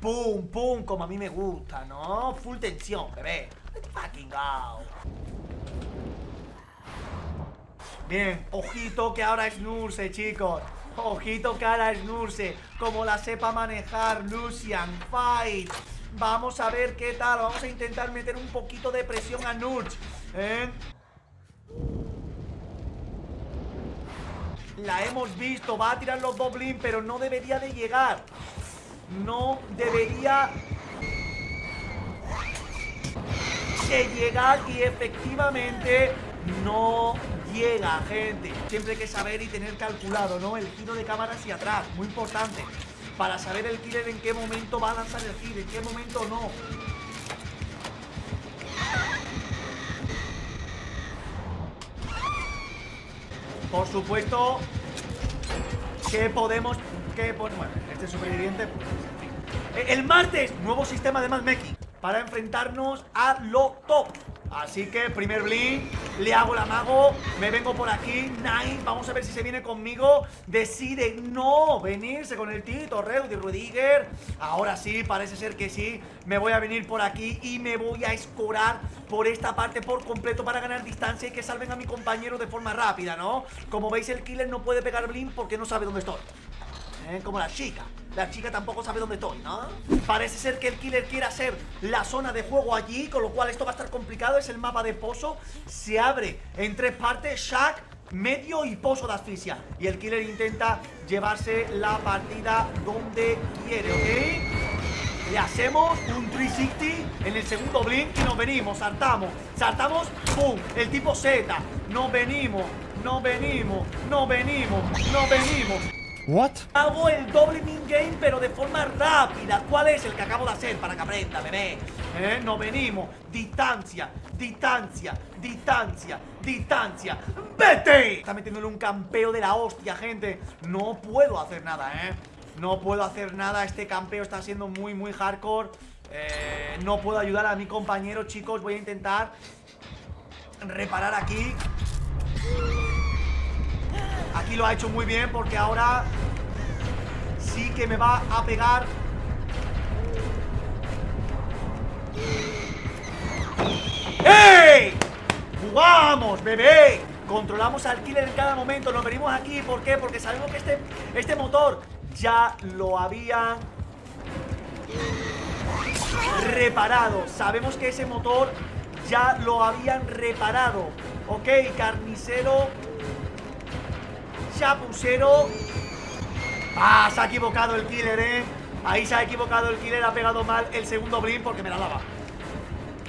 Pum, pum, como a mí me gusta, ¿no? Full tensión, bebé. Let's fucking go. Bien, ojito que ahora es Nurse, chicos. Ojito que ahora es Nurse. Como la sepa manejar Lucian. Fight. Vamos a ver qué tal. Vamos a intentar meter un poquito de presión a Nurse. ¿Eh? La hemos visto. Va a tirar los Goblin, pero no debería de llegar. No debería de llegar y efectivamente no llega, gente. Siempre hay que saber y tener calculado, ¿no? El giro de cámara hacia atrás, muy importante. Para saber el killer en qué momento va a lanzar el giro, en qué momento no. Por supuesto que podemos... Que, bueno, este superviviente... El martes, nuevo sistema de matchmaking para enfrentarnos a lo top. Así que primer blink, le hago el amago, me vengo por aquí, Nine, vamos a ver si se viene conmigo, decide no venirse con el Tito, Reudi, Rudiger, ahora sí, parece ser que sí, me voy a venir por aquí y me voy a escorar por esta parte por completo para ganar distancia y que salven a mi compañero de forma rápida, ¿no? Como veis el killer no puede pegar blink porque no sabe dónde estoy. ¿eh? Como la chica. La chica tampoco sabe dónde estoy, ¿no? Parece ser que el killer quiere hacer la zona de juego allí, con lo cual esto va a estar complicado. Es el mapa de pozo. Se abre en tres partes. Shack, medio y pozo de asfixia. Y el killer intenta llevarse la partida donde quiere, ¿ok? Le hacemos un 360 en el segundo blink y nos venimos, saltamos, saltamos, ¡pum! El tipo Z, nos venimos, nos venimos, nos venimos, nos venimos. What? Hago el doble min game, pero de forma rápida. ¿Cuál es el que acabo de hacer para que aprenda, bebé? ¿Eh? No venimos. Distancia, distancia, distancia, distancia. ¡Vete! Está metiéndole un campeo de la hostia, gente. No puedo hacer nada, ¿eh? No puedo hacer nada. Este campeo está siendo muy, muy hardcore. Eh, no puedo ayudar a mi compañero, chicos. Voy a intentar reparar aquí. Aquí lo ha hecho muy bien porque ahora sí que me va a pegar. ¡Ey! ¡Jugamos, bebé! Controlamos al killer en cada momento. Nos venimos aquí. ¿Por qué? Porque sabemos que este, este motor ya lo habían reparado. Sabemos que ese motor ya lo habían reparado. Ok, carnicero Chapucero. Ah, se ha equivocado el killer, eh. Ahí se ha equivocado el killer, ha pegado mal el segundo blink porque me la daba.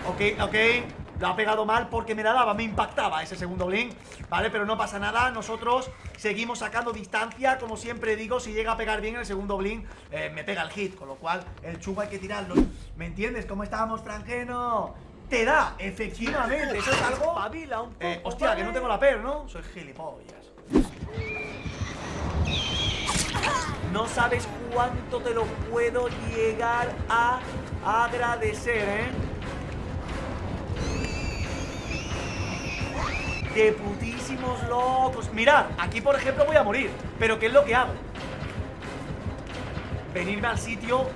Ok, ok. Lo ha pegado mal porque me la daba, me impactaba ese segundo blink. Vale, pero no pasa nada, nosotros seguimos sacando distancia. Como siempre digo, si llega a pegar bien el segundo blink eh, Me pega el hit, con lo cual el chubo hay que tirarlo. ¿Me entiendes? ¿Cómo estábamos, tranqueno? Te da, efectivamente, eso es algo eh, Hostia, que no tengo la per, ¿no? Soy gilipollas no sabes cuánto te lo puedo llegar a agradecer, ¿eh? De putísimos locos Mirad, aquí por ejemplo voy a morir Pero ¿qué es lo que hago? Venirme al sitio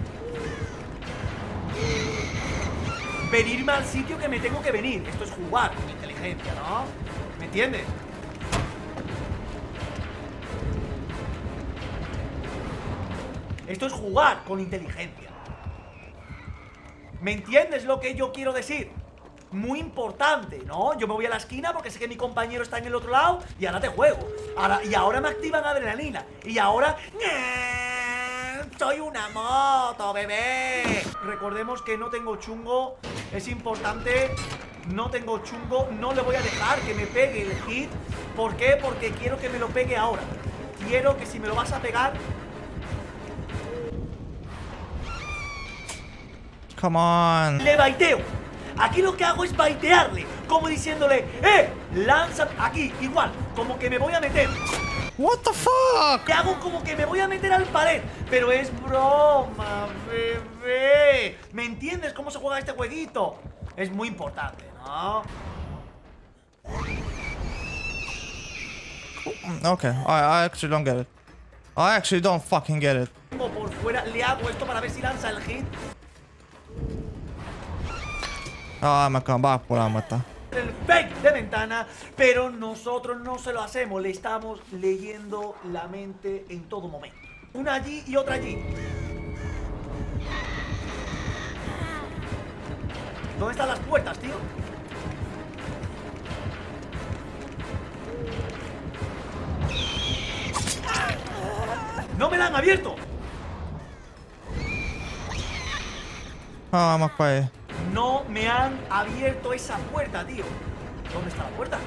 Venirme al sitio que me tengo que venir Esto es jugar con inteligencia, ¿no? ¿Me entiendes? Esto es jugar con inteligencia. ¿Me entiendes lo que yo quiero decir? Muy importante, ¿no? Yo me voy a la esquina porque sé que mi compañero está en el otro lado y ahora te juego. y ahora me activan adrenalina. Y ahora... ¡Soy una moto, bebé! Recordemos que no tengo chungo. Es importante. No tengo chungo. No le voy a dejar que me pegue el hit. ¿Por qué? Porque quiero que me lo pegue ahora. Quiero que si me lo vas a pegar, Come on. Le baiteo. Aquí lo que hago es baitearle, como diciéndole, ¡eh! Lanza aquí, igual, como que me voy a meter. What the fuck? Te hago como que me voy a meter al pared, pero es broma, bebé. ¿Me entiendes cómo se juega este jueguito? Es muy importante, ¿no? Okay, I, I actually don't get it. I actually don't fucking get it. Por fuera, le hago esto para ver si lanza el hit. Ah, me acaba por la mata. El fake de ventana, pero nosotros no se lo hacemos, le estamos leyendo la mente en todo momento. Una allí y otra allí. ¿Dónde están las puertas, tío? ¡No me la han abierto! Ah, me acaba. No me han abierto esa puerta, tío. ¿Dónde está la puerta?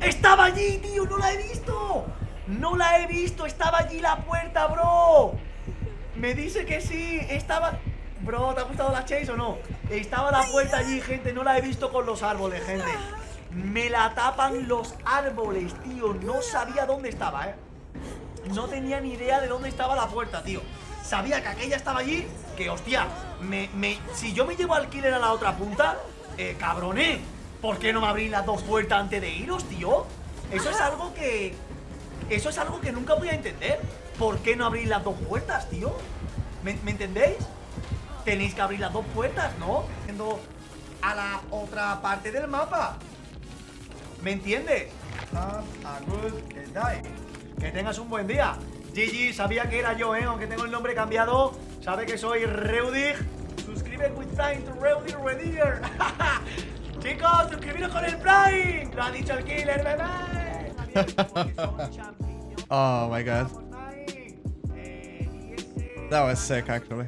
¡Estaba allí, tío! ¡No la he visto! ¡No la he visto! ¡Estaba allí la puerta, bro! Me dice que sí, estaba... Bro, ¿te ha gustado la chase o no? Estaba la puerta allí, gente, no la he visto con los árboles, gente Me la tapan los árboles, tío No sabía dónde estaba, eh No tenía ni idea de dónde estaba la puerta, tío Sabía que aquella estaba allí Que, hostia, me, me, si yo me llevo al killer a la otra punta Eh, cabroné ¿Por qué no me abrí las dos puertas antes de iros, tío? Eso es algo que... Eso es algo que nunca voy a entender ¿Por qué no abrir las dos puertas, tío? ¿Me, ¿me entendéis? Tenéis que abrir las dos puertas, ¿no? Yendo a la otra parte del mapa ¿Me entiendes? Have a good day. Que tengas un buen día Gigi, sabía que era yo, ¿eh? Aunque tengo el nombre cambiado Sabe que soy Reudig Suscribe with Prime to Reudig Rediger Chicos, suscribiros con el Prime Lo ha dicho el killer, bebé. Oh my god. Eh, That was sick, actually.